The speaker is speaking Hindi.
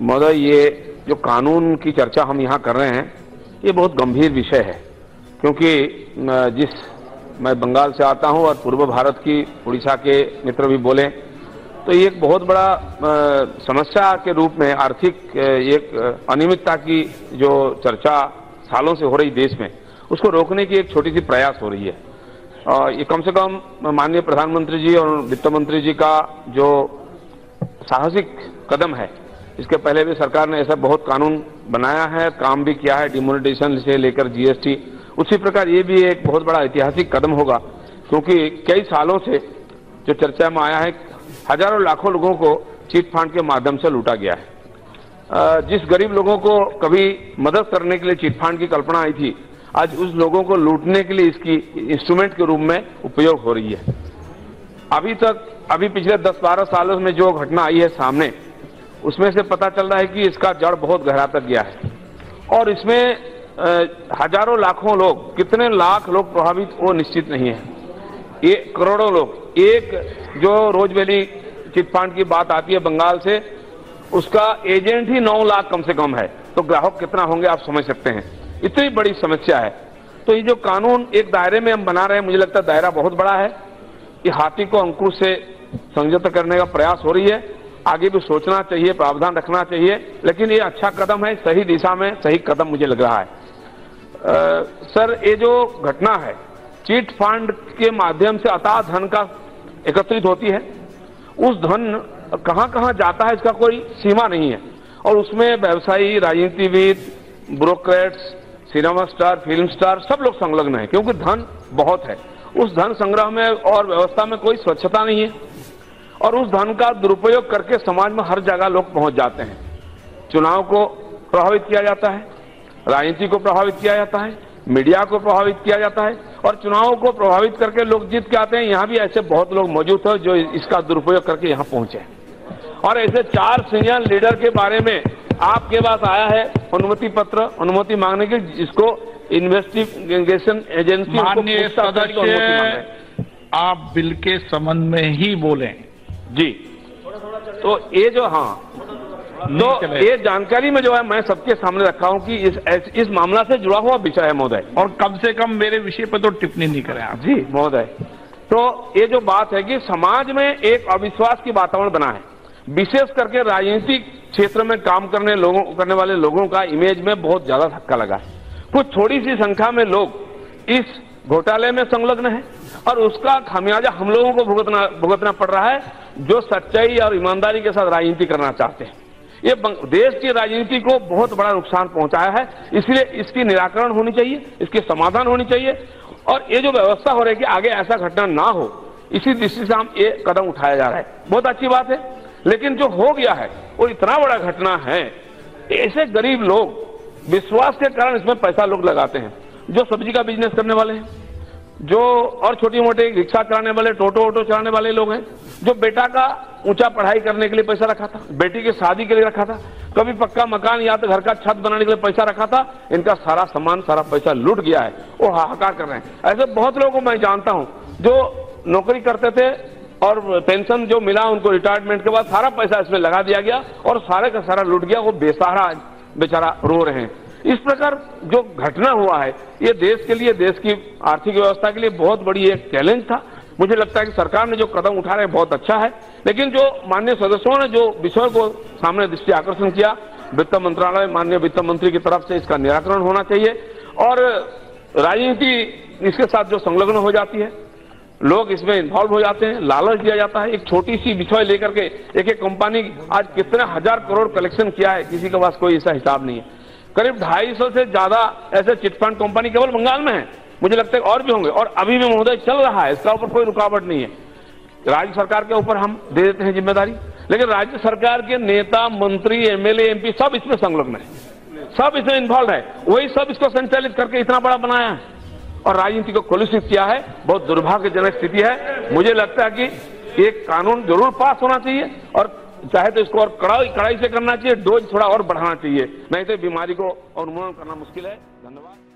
महोदय ये जो कानून की चर्चा हम यहाँ कर रहे हैं, ये बहुत गंभीर विषय है। क्योंकि जिस, मैं बंगाल से आता हूँ और पूर्व भारत की उड़ीसा के मित्र भी बोले तो ये एक बहुत बड़ा समस्या के रूप में, आर्थिक एक अनियमितता की जो चर्चा सालों से हो रही देश में, उसको रोकने की एक छोटी सी प्रयास हो रही है। और ये कम से कम माननीय प्रधानमंत्री जी और वित्त मंत्री जी का जो साहसिक कदम है इसके पहले भी सरकार ने ऐसा बहुत कानून बनाया है, काम भी किया है डिमोनिटेशन से लेकर जीएसटी उसी प्रकार ये भी एक बहुत बड़ा ऐतिहासिक कदम होगा, क्योंकि कई सालों से जो चर्चा में आया है, हज़ारों लाखों लोगों को चीट फांड के माध्यम से लूटा गया है। जिस गरीब लोगों को कभी मदद करने के लिए चिटफंड की कल्पना आई थी, आज उस लोगों को लूटने के लिए इसकी इंस्ट्रूमेंट के रूप में उपयोग हो रही है। अभी तक, अभी पिछले 10-12 सालों में जो घटना आई है सामने उसमें से पता चल रहा है कि इसका जड़ बहुत गहरा तक गया है। और इसमें हज़ारों लाखों लोग, कितने लाख लोग प्रभावित वो निश्चित नहीं है। ये करोड़ों लोग, एक जो रोज वैली चिटफंड की बात आती है बंगाल से, उसका एजेंट ही नौ लाख कम से कम है। तो ग्राहक कितना होंगे, आप समझ सकते हैं। इतनी बड़ी समस्या है। तो ये जो कानून एक दायरे में हम बना रहे हैं, मुझे लगता है दायरा बहुत बड़ा है। ये हाथी को अंकुश से संयत करने का प्रयास हो रही है। आगे भी सोचना चाहिए प्रावधान रखना चाहिए लेकिन ये अच्छा कदम है सही दिशा में सही कदम मुझे लग रहा है। अ, सर ये जो घटना है चीट फंड के माध्यम से अता धन का एकत्रित होती है। उस धन कहाँ कहाँ जाता है इसका कोई सीमा नहीं है। और उसमें व्यवसायी राजनीतिविद bureaucrats cinema star film star सब लोग संलग्न है क्योंकि धन बहुत है। उस धन संग्रह में और व्यवस्था में कोई स्वच्छता नहीं है। और उस धन का दुरुपयोग करके समाज में हर जगह लोग पहुँच जाते हैं। चुनाव को प्रभावित किया जाता है राजनीति को प्रभावित किया जाता है मीडिया को प्रभावित किया जाता है और चुनावों को प्रभावित करके लोग जीत के आते हैं। यहाँ भी ऐसे बहुत लोग मौजूद हैं जो इसका दुरुपयोग करके यहाँ पहुँचे हैं। और ऐसे चार सीनियर लीडर के बारे में आपके पास आया है अनुमति पत्र अनुमति मांगने की जिसको इन्वेस्टिगेशन एजेंसी माननीय। सदस्य आप बिल के संबंध में ही बोलें। जी। तो ये जो हाँ। तो ये जानकारी में जो है मैं सबके सामने रखा हूँ कि इस इस मामला से जुड़ा हुआ विषय है महोदय। और कम से कम मेरे विषय पर तो टिप्पणी नहीं करें आप। जी महोदय। तो ये जो बात है कि समाज में एक अविश्वास की वातावरण बना है। विशेष करके राजनीतिक क्षेत्र में काम करने लोगों करने वाले लोगों का इमेज में बहुत ज़्यादा धक्का लगा है। कुछ थोड़ी सी संख्या में लोग इस घोटाले में संलग्न है। और उसका खामियाजा हम लोगों को भुगतना भुगतना पड़ रहा है, जो सच्चाई और ईमानदारी के साथ राजनीति करना चाहते हैं। ये देश की राजनीति को बहुत बड़ा नुकसान पहुँचाया है, इसलिए इसकी निराकरण होनी चाहिए, इसकी समाधान होनी चाहिए, और ये जो व्यवस्था हो रही है कि आगे ऐसा घटना ना हो, इसी दृष्टि से हम ये कदम उठाया जा रहा है। बहुत अच्छी बात है, लेकिन जो हो गया है, वो इतना बड़ा घटना है, ऐसे गरीब लोग, विश्वास के कारण इसमें पैसा लोग लगाते हैं, जो सब्ज़ी का बिज़नेस करने वाले हैं। जो और छोटी मोटी रिक्शा चलाने वाले, टोटो ऑटो चलाने वाले लोग हैं, जो बेटा का ऊँचा पढ़ाई करने के लिए पैसा रखा था, बेटी की शादी के लिए रखा था, कभी पक्का मकान या तो घर का छत बनाने के लिए पैसा रखा था, इनका सारा सामान, सारा पैसा लूट गया है वो हाहाकार कर रहे हैं। ऐसे बहुत लोगों को मैं जानता हूँ, जो नौकरी करते थे और पेंशन जो मिला उनको रिटायरमेंट के बाद सारा पैसा इसमें लगा दिया गया और सारे का सारा लूट गया, वो बेसहारा बेचारा रो रहे हैं। इस प्रकार जो घटना हुआ है, ये देश के लिए, देश की आर्थिक व्यवस्था के लिए बहुत बड़ी एक चैलेंज था। मुझे लगता है कि सरकार ने जो कदम उठा रहे हैं, बहुत अच्छा है। लेकिन जो माननीय सदस्यों ने जो विषय को सामने दृष्टि आकर्षण किया, वित्त मंत्रालय, माननीय वित्त मंत्री की तरफ़ से इसका निराकरण होना चाहिए। और राजनीति, इसके साथ जो संलग्न हो जाती है, लोग इसमें इन्वॉल्व हो जाते हैं, लालच दिया जाता है। एक छोटी सी विषय लेकर के एक एक कंपनी आज कितने हज़ार करोड़ कलेक्शन किया है, किसी के पास कोई ऐसा हिसाब नहीं है। करीब ढाई सौ से ज़्यादा ऐसे चिटफंड कंपनी केवल बंगाल में है। मुझे लगता है और भी होंगे, और अभी भी महोदय चल रहा है, इसका ऊपर कोई रुकावट नहीं है। राज्य सरकार के ऊपर हम दे देते हैं ज़िम्मेदारी, लेकिन राज्य सरकार के नेता, मंत्री एमएलए एमपी सब इसमें संलग्न है। सब इसमें इन्वॉल्व है। वही सब इसको संचालित करके इतना बड़ा बनाया है। और राजनीति को कलुषित किया है, बहुत दुर्भाग्यजनक स्थिति है। मुझे लगता है कि एक कानून ज़रूर पास होना चाहिए, और चाहे तो इसको और कड़ाई कड़ाई से करना चाहिए, डोज थोड़ा और बढ़ाना चाहिए। नहीं तो बीमारी को उन्मूलन करना मुश्किल है। धन्यवाद।